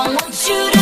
I want you to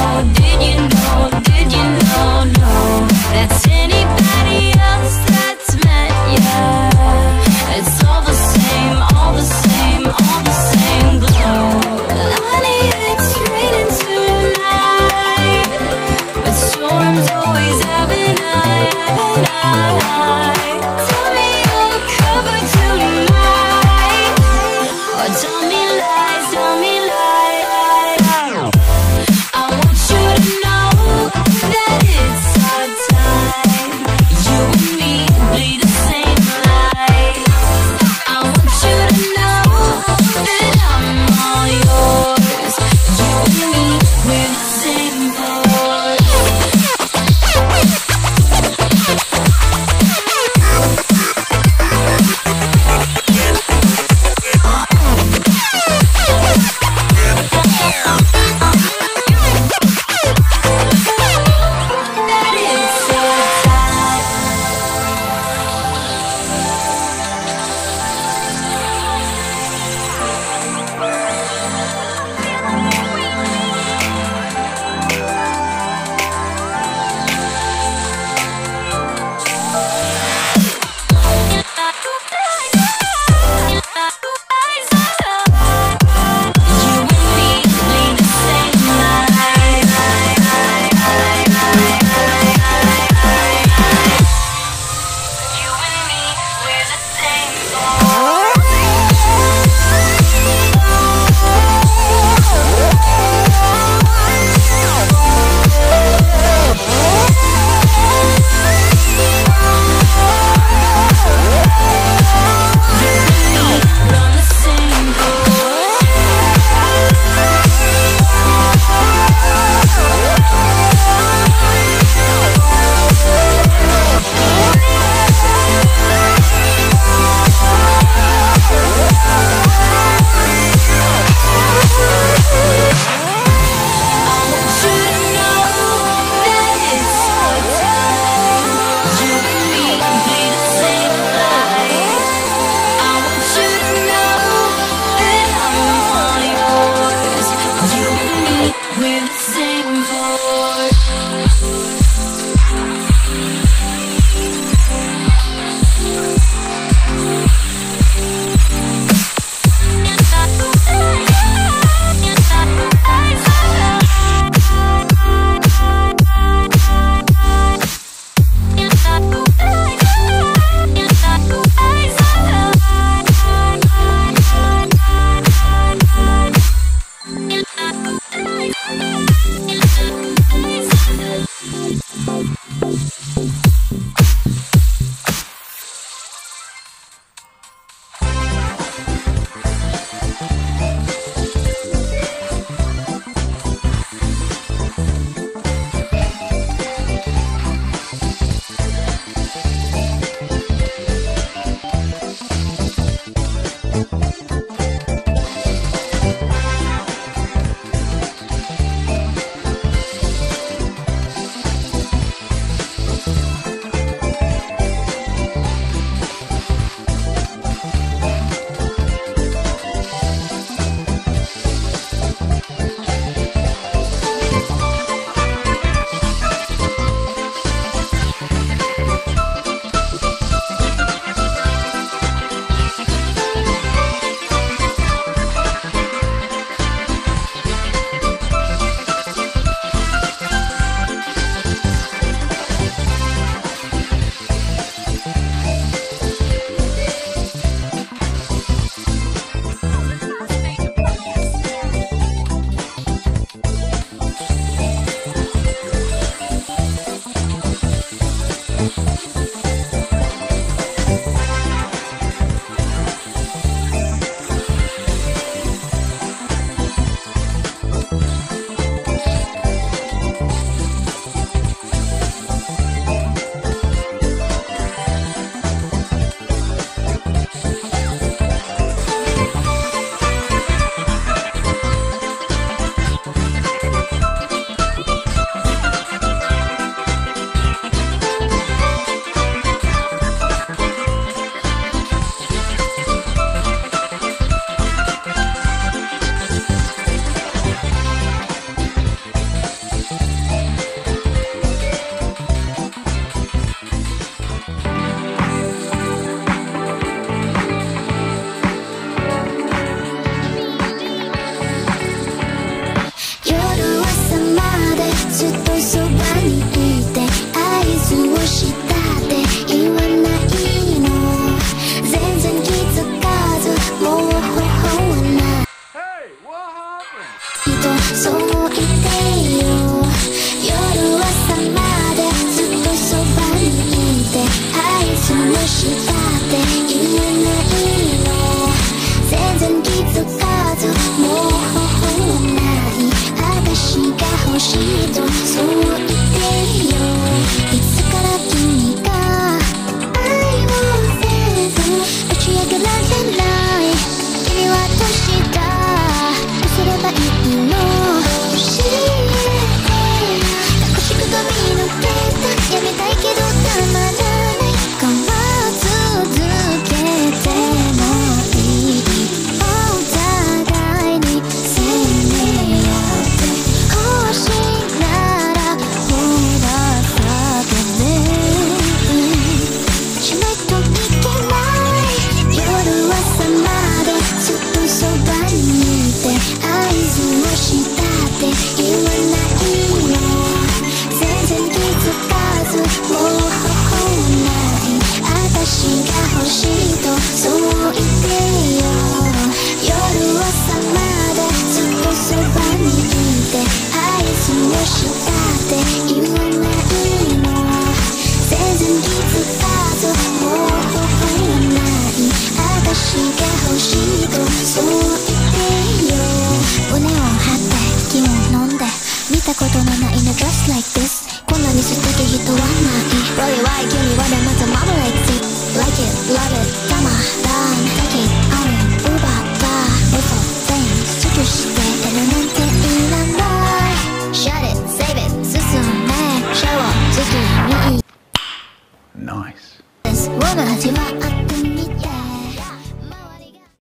know, did you know, did you know, Know that's anybody.